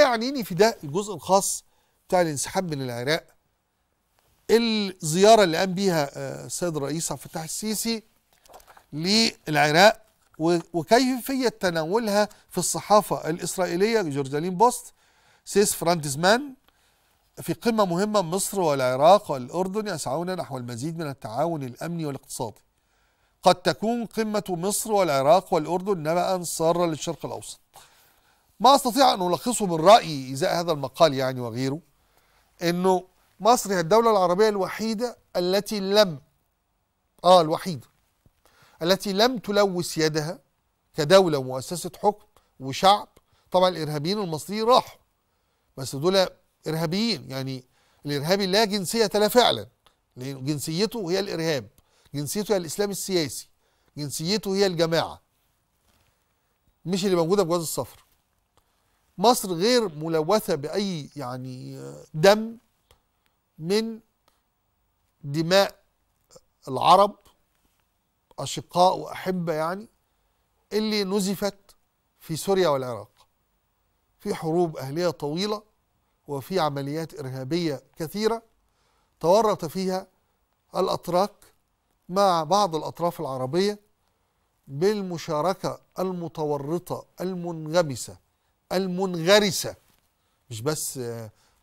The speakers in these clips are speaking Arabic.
يعنيني في ده الجزء الخاص بتاع الانسحاب من العراق. الزيارة اللي قام بيها آه، السيد الرئيس عبد الفتاح السيسي للعراق وكيفية تناولها في الصحافة الإسرائيلية جورجالين بوست سيس فرانتزمان في قمة مهمة مصر والعراق والأردن يسعون نحو المزيد من التعاون الأمني والاقتصادي. قد تكون قمة مصر والعراق والأردن نبأ سارا للشرق الأوسط. ما أستطيع أن ألخصه من رأيي إزاء هذا المقال يعني وغيره إنه مصر هي الدولة العربية الوحيدة التي لم آه الوحيدة التي لم تلوث يدها كدولة ومؤسسه حكم وشعب. طبعا الإرهابيين المصريين راحوا بس دول إرهابيين يعني الإرهابي لا جنسية له فعلا لأن جنسيته هي الإرهاب جنسيته هي الإسلام السياسي جنسيته هي الجماعة مش اللي موجودة بجواز السفر مصر غير ملوثة بأي يعني دم من دماء العرب أشقاء وأحبة يعني اللي نزفت في سوريا والعراق. في حروب أهلية طويلة وفي عمليات إرهابية كثيرة تورط فيها الأتراك مع بعض الأطراف العربية بالمشاركة المتورطة المنغمسة. المنغرسة. مش بس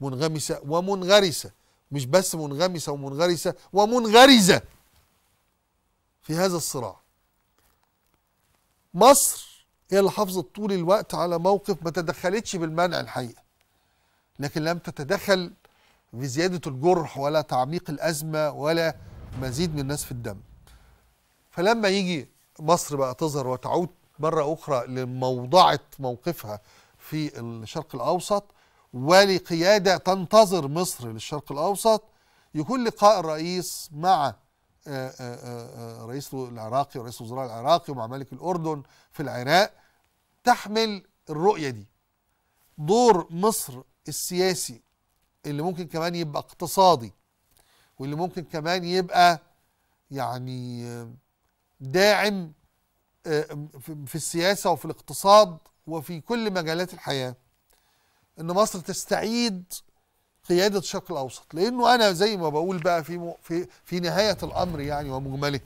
منغمسة ومنغرسة. مش بس منغمسة ومنغرسة ومنغرزة. في هذا الصراع. مصر هي اللي حافظت طول الوقت على موقف ما تدخلتش بالمنع الحقيقة. لكن لم تتدخل في زيادة الجرح ولا تعميق الأزمة ولا مزيد من نسف الدم. فلما يجي مصر بقى تظهر وتعود مرة أخرى لموضعة موقفها في الشرق الأوسط ولقيادة تنتظر مصر للشرق الأوسط. يكون لقاء الرئيس مع آه، آه، آه، رئيس العراقي ورئيس الوزراء العراقي ومع ملك الأردن في العراق تحمل الرؤية دي. دور مصر السياسي اللي ممكن كمان يبقى اقتصادي واللي ممكن كمان يبقى يعني داعم في- السياسة وفي الاقتصاد وفي كل مجالات الحياة إن مصر تستعيد قيادة الشرق الأوسط. لأنه أنا زي ما بقول بقى في في في نهاية الأمر يعني ومجمله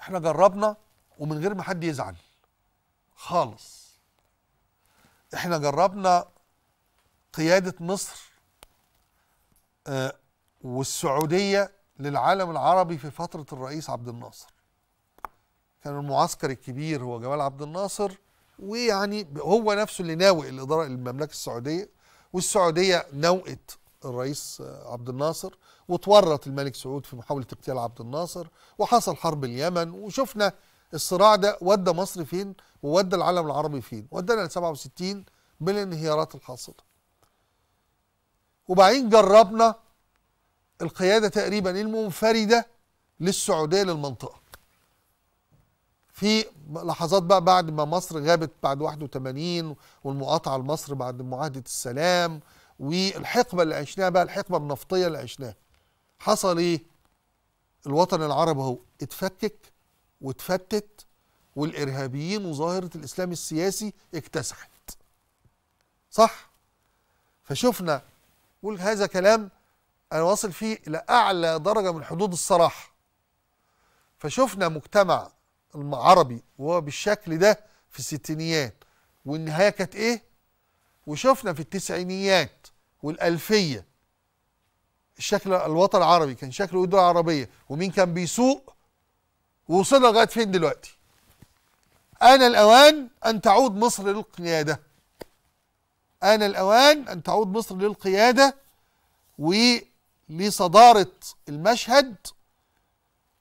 إحنا جربنا ومن غير ما حد يزعل. خالص. إحنا جربنا قيادة مصر آه، والسعودية للعالم العربي في فترة الرئيس عبد الناصر. كان المعسكر الكبير هو جمال عبد الناصر ويعني هو نفسه اللي ناوئ الإدارة المملكة السعودية والسعودية نوئت الرئيس عبد الناصر وتورط الملك سعود في محاولة اغتيال عبد الناصر وحصل حرب اليمن وشفنا الصراع ده ودى مصر فين؟ وودى العالم العربي فين؟ ودانا ل 67 بالانهيارات الحاصلة. وبعدين جربنا القيادة تقريبا المنفردة للسعودية للمنطقة. في لحظات بقى بعد ما مصر غابت بعد 81 والمقاطعة لمصر بعد معاهدة السلام والحقبة اللي عشناها بقى الحقبة النفطية اللي عشناها حصل إيه؟ الوطن العربي أهو اتفكك واتفتت والإرهابيين وظاهرة الإسلام السياسي اكتسحت صح؟ فشفنا هذا كلام أنا واصل فيه إلى اعلى درجة من حدود الصراحة فشفنا مجتمع العربي وهو بالشكل ده في الستينيات. والنهاية كانت إيه؟ وشفنا في التسعينيات والألفية الشكل الوطن العربي كان شكله الدول العربيه ومين كان بيسوق؟ ووصلنا لغاية فين دلوقتي؟ آن الأوان أن تعود مصر للقيادة. آن الأوان أن تعود مصر للقيادة ولصدارة المشهد.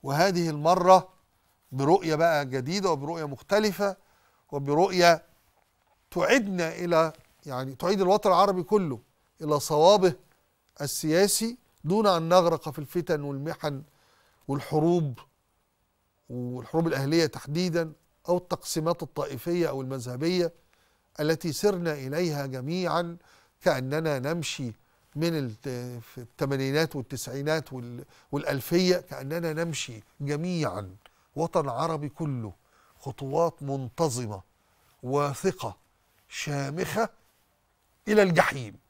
وهذه المرة برؤية بقى جديدة وبرؤية مختلفة وبرؤية تعيدنا إلى يعني تعيد الوطن العربي كله إلى صوابه السياسي دون أن نغرق في الفتن والمحن والحروب والحروب الأهلية تحديدا أو التقسيمات الطائفية أو المذهبية التي سرنا إليها جميعا كأننا نمشي من الثمانينات والتسعينات والألفية كأننا نمشي جميعا. وطن عربي كله خطوات منتظمة واثقة شامخة إلى الجحيم.